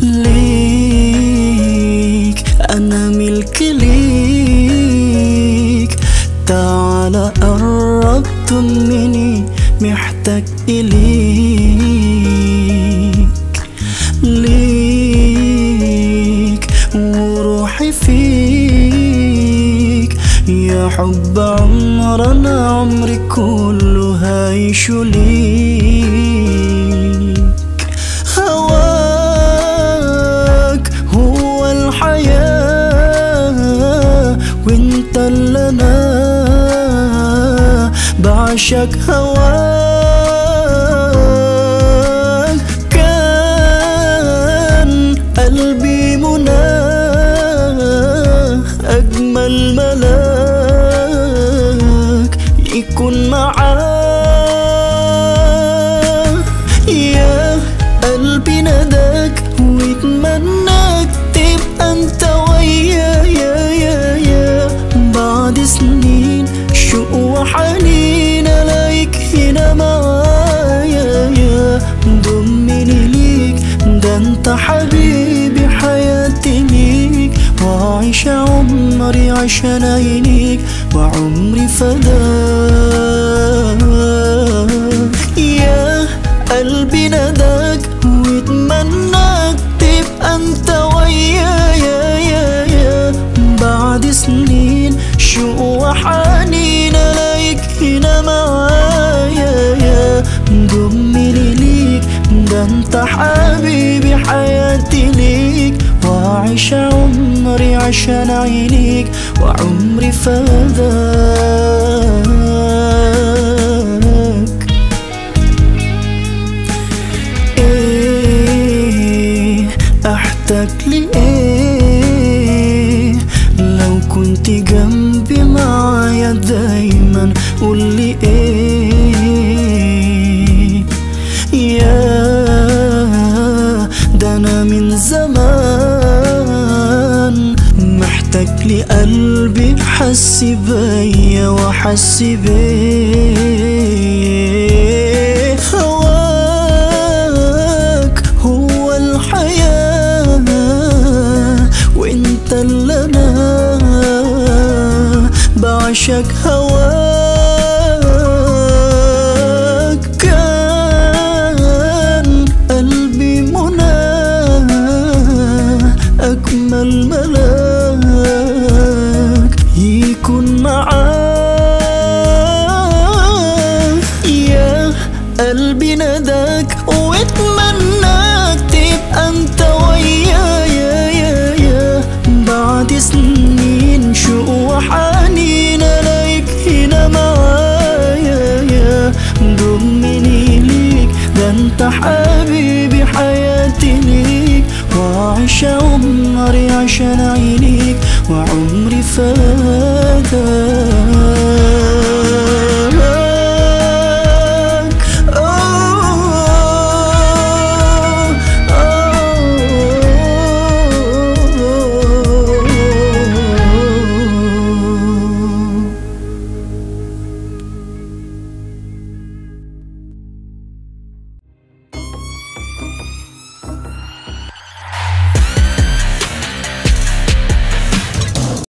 ليك أنا ملك ليك. تعال قرب طمني محتاج إليك. ليك وروحي فيك. يا حب عمرنا عمري كله هعيش ليك. بعشق هواك. كان قلبي مناه أجمل ملاك. يكون معاه عمري عشان عينيك وعمري فداك. يا قلبي نداك واتمناك تبقى انت ويا يا يا بعد سنين شوق وحنين الاقيك هنا معايا يا ضمني ليك ده انت حبيبي حياتي ليك. وعيش عشان عينيك وعمري فداك محتاج لقلبي حس بيا وحس بيه هواك هو الحياة وانت اللي أنا. بعشق هواك. قلبي نداك واتمناك تبقى انت ويا يا يا يا. بعد سنين شوق وحنين الاقيك هنا معايا يا ضمني ليك ده انت حبيبي حياتي ليك. وعيش عمري عشان عينيك وعمري فداك